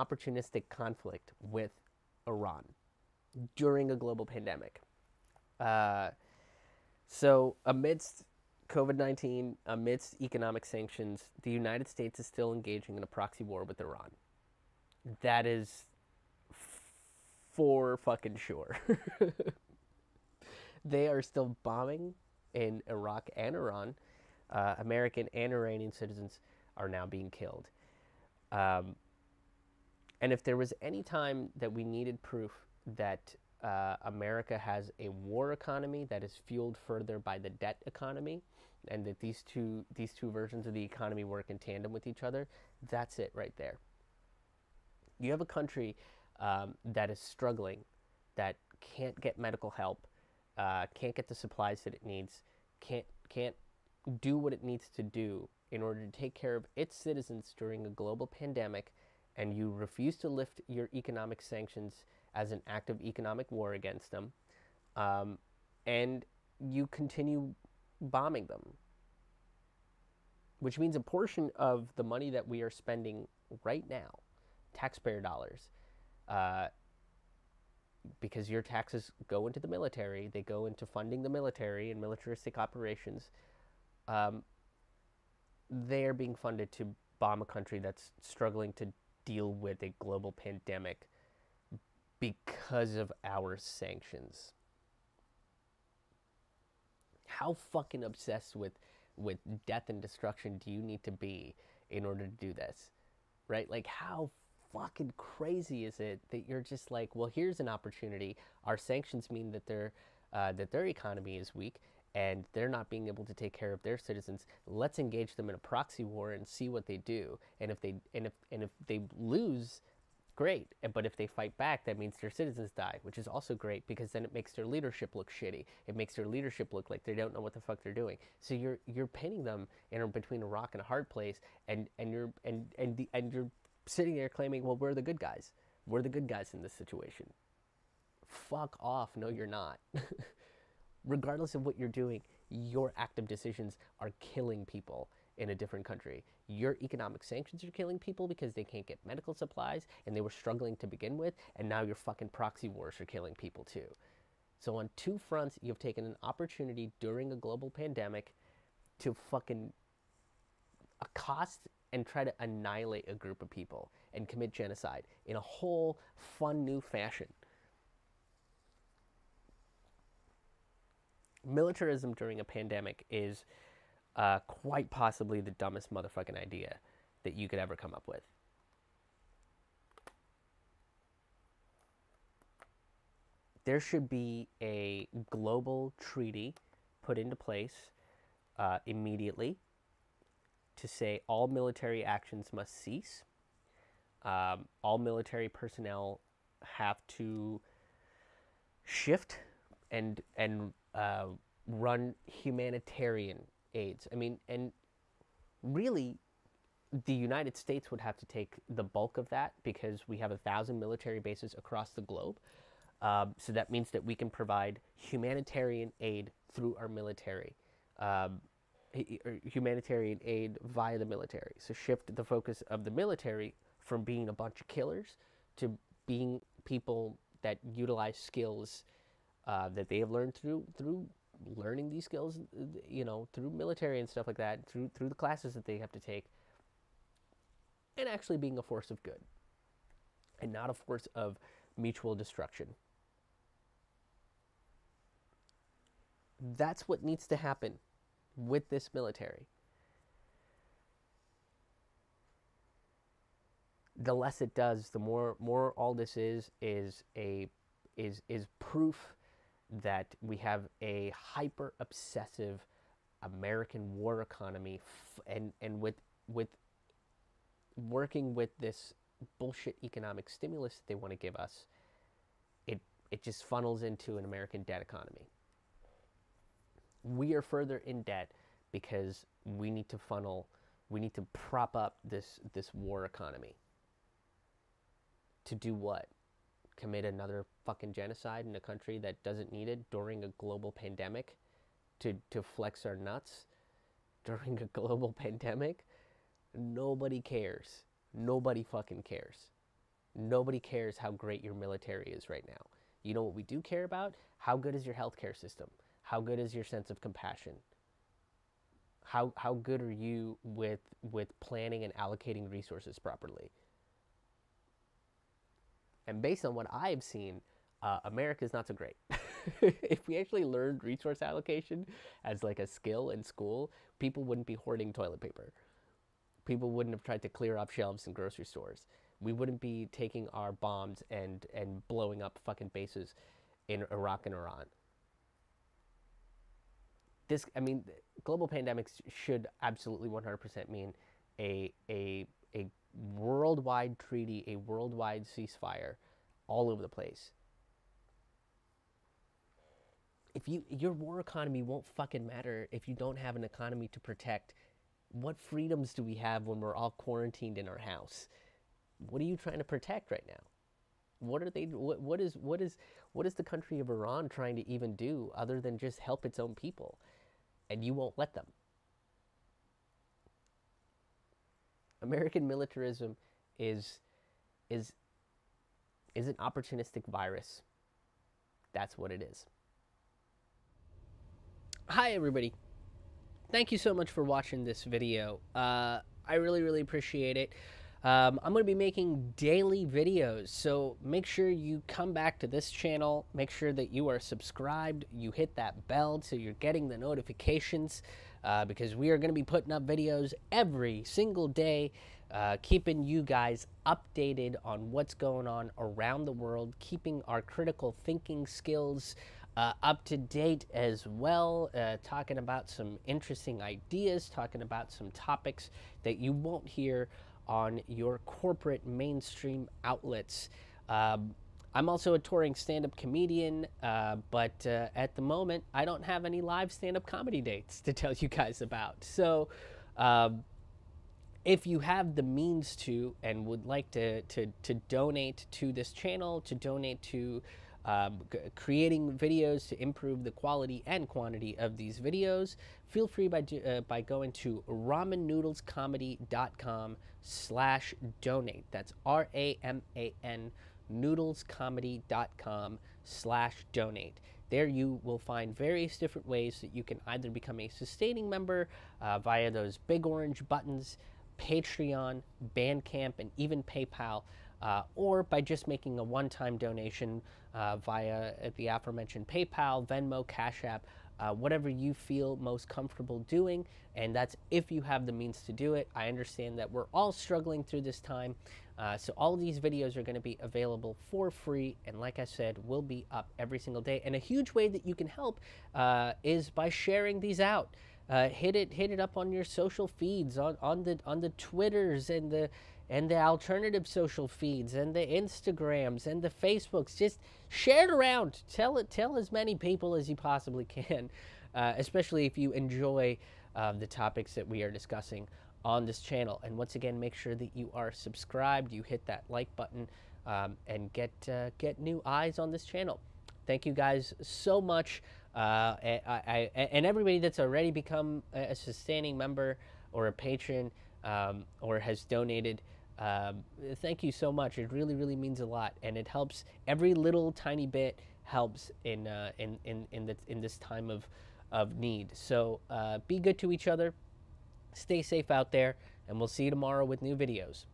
opportunistic conflict with Iran during a global pandemic. Uh, so, amidst COVID 19, amidst economic sanctions, the United States is still engaging in a proxy war with Iran. That is for fucking sure. they are still bombing in Iraq and Iran. Uh, American and Iranian citizens are now being killed. Um, and if there was any time that we needed proof that uh, America has a war economy that is fueled further by the debt economy, and that these two these two versions of the economy work in tandem with each other, that's it right there. You have a country um, that is struggling, that can't get medical help, uh, can't get the supplies that it needs, can't can't do what it needs to do in order to take care of its citizens during a global pandemic, and you refuse to lift your economic sanctions as an act of economic war against them, um, and you continue bombing them, which means a portion of the money that we are spending right now, taxpayer dollars, uh, because your taxes go into the military, they go into funding the military and militaristic operations. Um, they are being funded to bomb a country that's struggling to deal with a global pandemic because of our sanctions. How fucking obsessed with with death and destruction do you need to be in order to do this? Right? Like how fucking crazy is it that you're just like, well, here's an opportunity. Our sanctions mean that their uh, that their economy is weak and they're not being able to take care of their citizens. Let's engage them in a proxy war and see what they do. And if they and if and if they lose, great. But if they fight back, that means their citizens die, which is also great because then it makes their leadership look shitty. It makes their leadership look like they don't know what the fuck they're doing. So you're you're pinning them in between a rock and a hard place, and and you're and and the, and you're sitting there claiming, well, we're the good guys. We're the good guys in this situation. Fuck off. No, you're not. Regardless of what you're doing, your active decisions are killing people in a different country. Your economic sanctions are killing people because they can't get medical supplies and they were struggling to begin with, and now your fucking proxy wars are killing people too. So, on two fronts, you've taken an opportunity during a global pandemic to fucking accost and try to annihilate a group of people and commit genocide in a whole fun new fashion. Militarism during a pandemic is uh, quite possibly the dumbest motherfucking idea that you could ever come up with. There should be a global treaty put into place uh, immediately to say all military actions must cease. Um, all military personnel have to shift and and uh, run humanitarian aids. I mean, and really, the United States would have to take the bulk of that because we have a thousand military bases across the globe. Um, so that means that we can provide humanitarian aid through our military. Um, humanitarian aid via the military. So shift the focus of the military from being a bunch of killers to being people that utilize skills uh, that they have learned through through learning these skills, you know, through military and stuff like that, through through the classes that they have to take, and actually being a force of good, and not a force of mutual destruction. That's what needs to happen with this military. The less it does, the more more all this is is a is is proof that we have a hyper obsessive American war economy and and with with working with this bullshit economic stimulus that they want to give us, it it just funnels into an American debt economy we are further in debt because we need to funnel, we need to prop up this, this war economy. To do what? Commit another fucking genocide in a country that doesn't need it during a global pandemic? To, to flex our nuts during a global pandemic? Nobody cares. Nobody fucking cares. Nobody cares how great your military is right now. You know what we do care about? How good is your healthcare system? How good is your sense of compassion? How, how good are you with, with planning and allocating resources properly? And based on what I've seen, uh, America is not so great. if we actually learned resource allocation as like a skill in school, people wouldn't be hoarding toilet paper. People wouldn't have tried to clear off shelves in grocery stores. We wouldn't be taking our bombs and and blowing up fucking bases in Iraq and Iran. This, I mean, global pandemics should absolutely 100% mean a a a worldwide treaty, a worldwide ceasefire, all over the place. If you your war economy won't fucking matter if you don't have an economy to protect what freedoms do we have when we're all quarantined in our house? What are you trying to protect right now? What are they what, what is what is what is the country of iran trying to even do other than just help its own people? And you won't let them. American militarism is is is an opportunistic virus that's what it is Hi, everybody. Thank you so much for watching this video. Uh, I really, really appreciate it. Um, I'm going to be making daily videos, so make sure you come back to this channel. Make sure that you are subscribed. You hit that bell so you're getting the notifications uh, because we are going to be putting up videos every single day, uh, keeping you guys updated on what's going on around the world, keeping our critical thinking skills uh, up to date as well, uh, talking about some interesting ideas, talking about some topics that you won't hear on your corporate mainstream outlets. Um, I'm also a touring stand up comedian, uh, but uh, at the moment, I don't have any live stand up comedy dates to tell you guys about. So, um, if you have the means to and would like to, to, to donate to this channel, to donate to um, creating videos to improve the quality and quantity of these videos, feel free by, uh, by going to ramannoodlescomedy.com slash donate. That's R-A-M-A-N noodlescomedy.com slash donate. There you will find various different ways that you can either become a sustaining member uh, via those big orange buttons, Patreon, Bandcamp, and even PayPal uh, or by just making a one time donation uh, via the aforementioned PayPal, Venmo, Cash App, uh, whatever you feel most comfortable doing. And that's if you have the means to do it. I understand that we're all struggling through this time. Uh, so all these videos are going to be available for free. And like I said, will be up every single day. And a huge way that you can help uh, is by sharing these out. Uh, hit it, hit it up on your social feeds, on, on the on the Twitters and the and the alternative social feeds and the Instagrams and the Facebooks. Just share it around. Tell it. Tell as many people as you possibly can, uh, especially if you enjoy uh, the topics that we are discussing on this channel. And once again, make sure that you are subscribed. You hit that like button um, and get uh, get new eyes on this channel. Thank you guys so much. Uh, I, I, and everybody that's already become a sustaining member or a patron um, or has donated. Um, thank you so much. It really, really means a lot, and it helps. Every little tiny bit helps in uh, in in in, the, in this time of of need. So uh, be good to each other. Stay safe out there, and we'll see you tomorrow with new videos.